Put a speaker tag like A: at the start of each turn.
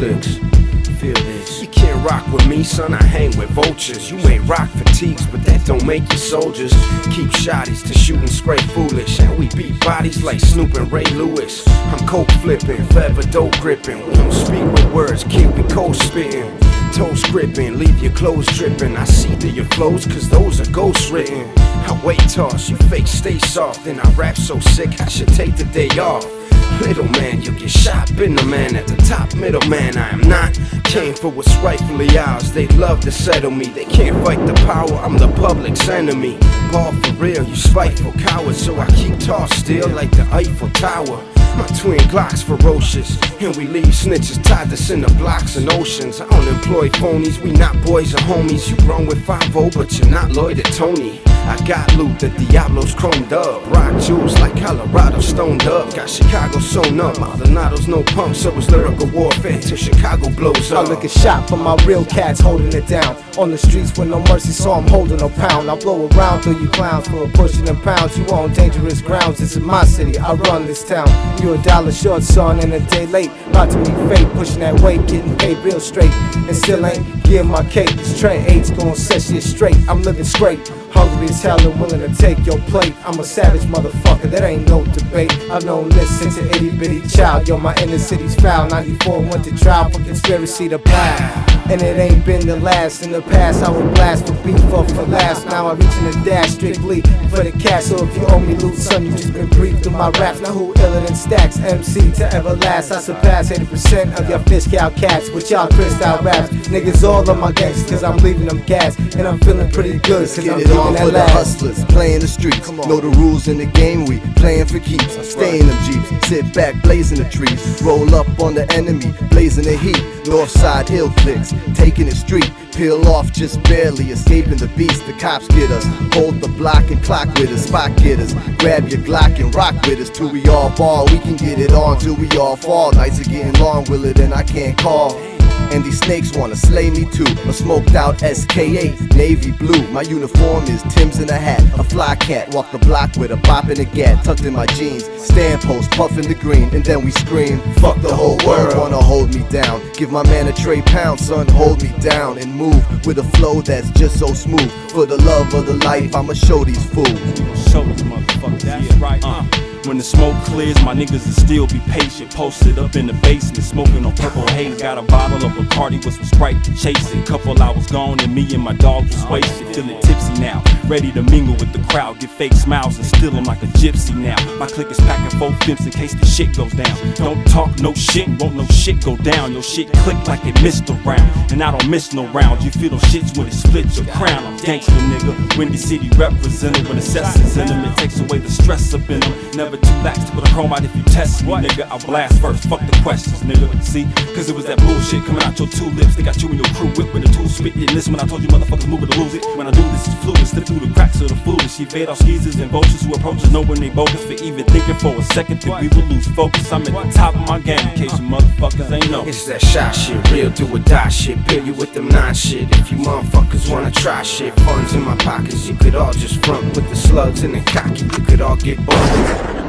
A: clicks. Feel this. You can't rock with me, son. I hang with vultures. You may rock fatigues, but that don't make you soldiers. Keep shotties to shoot and spray foolish. And we beat bodies like Snoop and Ray Lewis. I'm coke flipping, forever dope gripping. We don't speak with words, keep we cold spitting. Toes gripping, leave your clothes dripping. I see through your flows, cause those are ghost written. Weight toss, you fake stay soft. And I rap so sick, I should take the day off. Little man, you get shot, been the man at the top, middle man, I am not. Came for what's rightfully ours, they love to settle me. They can't fight the power, I'm the public's enemy. Ball for real, you spiteful coward, so I keep tossed still like the Eiffel Tower. My twin Glocks ferocious, and we leave snitches tied to cinder blocks and oceans. I don't employ ponies, we not boys or homies. You grown with 5 but you're not Lloyd or Tony. I got loot that Diablo's chromed up. Rock jewels like Colorado stoned up. Got Chicago sewn up. Maldonado's no pump, so it's lyrical warfare till Chicago blows
B: I
A: up.
B: look a shot for my real cats holding it down. On the streets with no mercy, so I'm holding no pound. I blow around through you clowns for pushing them pounds. You on dangerous grounds. This is my city, I run this town. You a dollar short, son, and a day late. About to meet fate, pushing that weight, getting paid real straight. And still ain't getting my cake. This train eight's gonna set shit straight. I'm living straight. Hungry as hell and willing to take your plate. I'm a savage motherfucker, that ain't no debate. I've known this since an itty bitty child. Yo, my inner city's foul. 94 went to trial for conspiracy to buy. And it ain't been the last. In the past, I would blast for beef or for last. Now I'm reaching the dash strictly for the cash. So if you owe me loot, son, you just been briefed through my raps. Now who iller than stacks? MC to everlast. I surpass 80% of your fish cow cats with y'all crystal raps. Niggas all on my gangsters, cause I'm leaving them gas. And I'm feeling pretty good, cause I'm leaving
C: on for the hustlers, playing the streets. Know the rules in the game, we playing for keeps. Stay in them jeeps, sit back, blazing the trees. Roll up on the enemy, blazing the heat. North side iLL Clicks, taking the street. Peel off just barely, escaping the beast. The cops get us. Hold the block and clock with us, spot getters. Grab your Glock and rock with us till we all ball. We can get it on till we all fall. Nights are getting long, will it, and I can't call. And these snakes wanna slay me too. A smoked out SK8, navy blue. My uniform is Tim's in a hat. A fly cat, walk the block with a bop and a gat tucked in my jeans. Stand post, puffing the green, and then we scream. Fuck the whole world, wanna hold me down. Give my man a tray pound, son, hold me down and move with a flow that's just so smooth. For the love of the life, I'ma show these fools.
D: show these motherfuckers. That's right. Uh. When the smoke clears, my niggas will still be patient. Posted up in the basement, smoking on purple haze. Got a bottle of Bacardi with some Sprite to chase it. Couple hours gone, and me and my dog was wasted. Feeling tipsy now, ready to mingle with the crowd. Get fake smiles and steal them like a gypsy now. My clique is packing four fimps in case the shit goes down. Don't talk no shit, won't no shit go down. Your shit click like it missed a round. And I don't miss no rounds. You feel them shits when it splits your crown. I'm gangster nigga. Windy City represented with assessors in them. It takes away the stress up in them. Never too lax to put a chrome out if you test me, nigga. I blast first. Fuck the questions, nigga. See? Cause it was that bullshit coming out your two lips. They got you and your crew whip with the two spit. And listen when I told you motherfuckers moving to lose it. When I do this, it's fluid. Slip through the cracks of the foolish. Fade off skeezers and vultures who approach us know when they bogus. For even thinking for a second that we will lose focus. I'm at the top of my game in case you motherfuckers ain't know.
A: It's that shot shit, real do or die shit. Bill you with them nine shit. If you motherfuckers wanna try shit, funds in my pockets. You could all just front with the slugs and the cocky. You could all get bumped.